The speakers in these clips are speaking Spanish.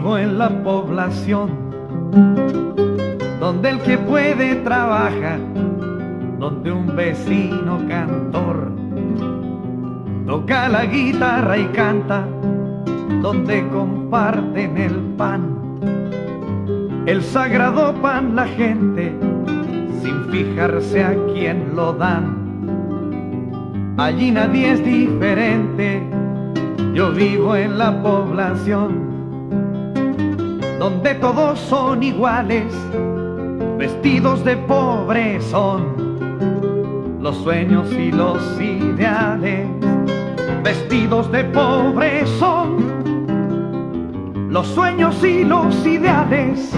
Vivo en la población donde el que puede trabaja, donde un vecino cantor toca la guitarra y canta, donde comparten el pan, el sagrado pan la gente, sin fijarse a quién lo dan. Allí nadie es diferente, yo vivo en la población donde todos son iguales, vestidos de pobre son los sueños y los ideales, vestidos de pobre son los sueños y los ideales.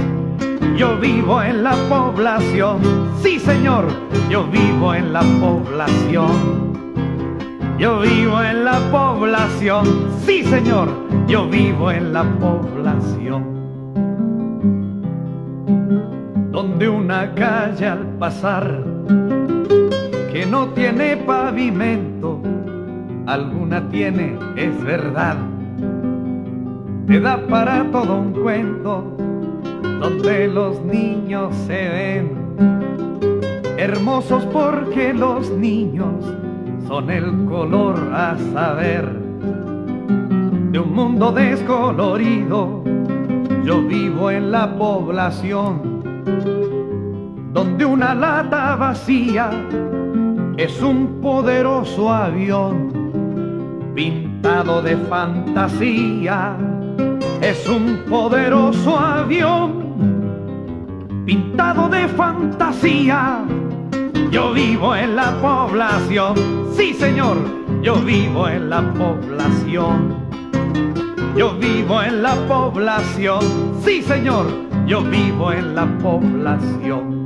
Yo vivo en la población, sí señor, yo vivo en la población. Yo vivo en la población, sí señor, yo vivo en la población donde una calle al pasar que no tiene pavimento, alguna tiene, es verdad, te da para todo un cuento, donde los niños se ven hermosos porque los niños son el color a saber de un mundo descolorido. Yo vivo en la población donde una lata vacía es un poderoso avión pintado de fantasía. Es un poderoso avión pintado de fantasía. Yo vivo en la población, sí señor, yo vivo en la población. Yo vivo en la población, sí señor, yo vivo en la población.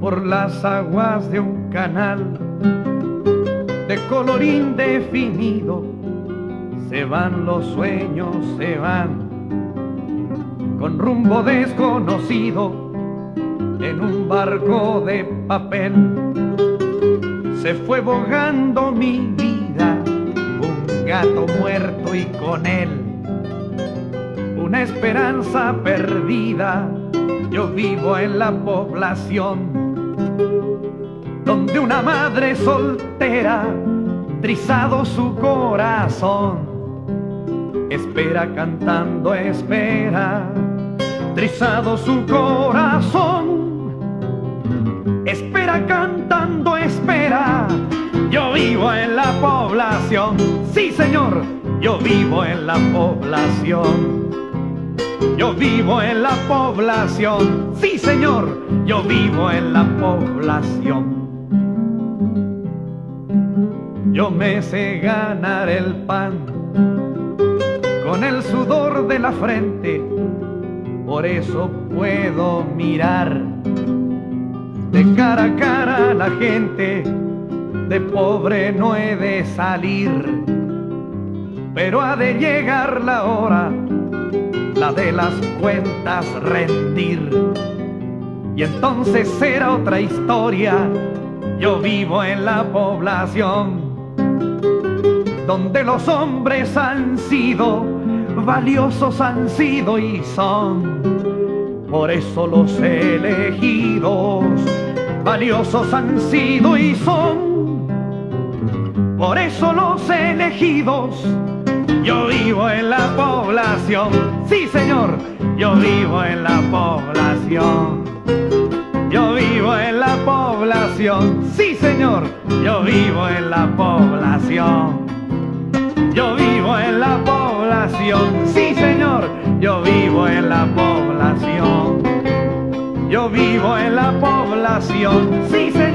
Por las aguas de un canal de color indefinido, se van los sueños, se van con rumbo desconocido en un barco de papel. Se fue bogando mi vida, un gato muerto y con él una esperanza perdida. Yo vivo en la población donde una madre soltera, trizado su corazón, espera cantando, espera, trizado su corazón, espera cantando, espera. Yo vivo en la población, sí señor, yo vivo en la población. Yo vivo en la población, sí señor, yo vivo en la población. Yo me sé ganar el pan con el sudor de la frente, por eso puedo mirar de cara a cara a la gente, de pobre no he de salir, pero ha de llegar la hora de las cuentas rendir. Y entonces será otra historia, yo vivo en la población, donde los hombres han sido, valiosos han sido y son. Por eso los elegidos, valiosos han sido y son. Por eso los elegidos yo vivo en la población, sí señor, yo vivo en la población. Yo vivo en la población, sí señor, yo vivo en la población. Yo vivo en la población, sí señor, yo vivo en la población. Yo vivo en la población, sí señor,